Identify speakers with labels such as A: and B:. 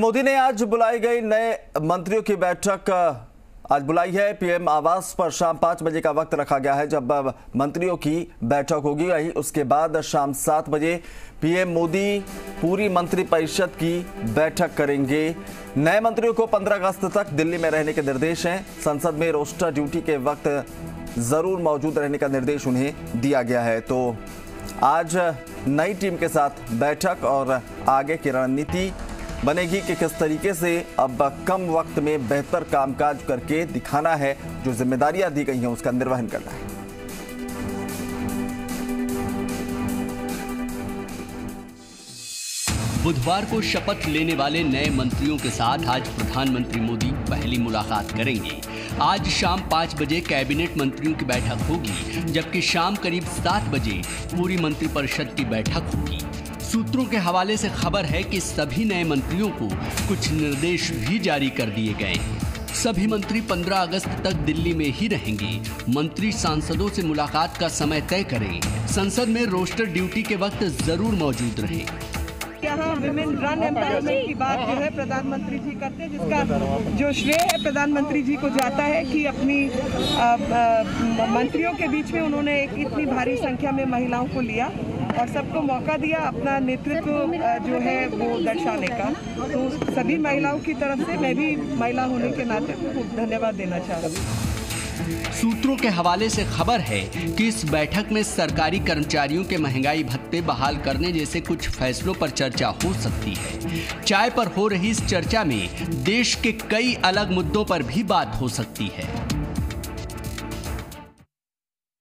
A: मोदी ने आज बुलाई गई नए मंत्रियों की बैठक आज बुलाई है। पीएम आवास पर शाम पाँच बजे का वक्त रखा गया है जब मंत्रियों की बैठक होगी। वही उसके बाद शाम सात बजे पीएम मोदी पूरी मंत्रिपरिषद की बैठक करेंगे। नए मंत्रियों को 15 अगस्त तक दिल्ली में रहने के निर्देश हैं। संसद में रोस्टर ड्यूटी के वक्त ज़रूर मौजूद रहने का निर्देश उन्हें दिया गया है। तो आज नई टीम के साथ बैठक और आगे की रणनीति बनेगी कि किस तरीके से अब कम वक्त में बेहतर कामकाज करके दिखाना है, जो जिम्मेदारियाँ दी गई हैं, उसका निर्वहन करना है।
B: बुधवार को शपथ लेने वाले नए मंत्रियों के साथ आज प्रधानमंत्री मोदी पहली मुलाकात करेंगे। आज शाम पाँच बजे कैबिनेट मंत्रियों की बैठक होगी, जबकि शाम करीब सात बजे पूरी मंत्रिपरिषद की बैठक होगी। सूत्रों के हवाले से खबर है कि सभी नए मंत्रियों को कुछ निर्देश भी जारी कर दिए गए। सभी मंत्री 15 अगस्त तक दिल्ली में ही रहेंगे। मंत्री सांसदों से मुलाकात का समय तय करें। संसद में रोस्टर ड्यूटी के वक्त ज़रूर मौजूद रहें।
C: यहाँ विमेन रन एम्पावरमेंट की बात जो है प्रधानमंत्री जी करते हैं जिसका जो श्रेय है प्रधानमंत्री जी को जाता है कि अपनी आ, आ, मंत्रियों के बीच में उन्होंने एक इतनी भारी संख्या में महिलाओं को लिया और सबको मौका दिया अपना नेतृत्व जो है वो दर्शाने का। तो सभी महिलाओं की तरफ़ से मैं भी महिला होने के नाते धन्यवाद देना चाह रही हूँ।
B: सूत्रों के हवाले से खबर है कि इस बैठक में सरकारी कर्मचारियों के महँगाई भत्ते बहाल करने जैसे कुछ फैसलों पर चर्चा हो सकती है। चाय पर हो रही इस चर्चा में देश के कई अलग मुद्दों पर भी बात हो सकती है।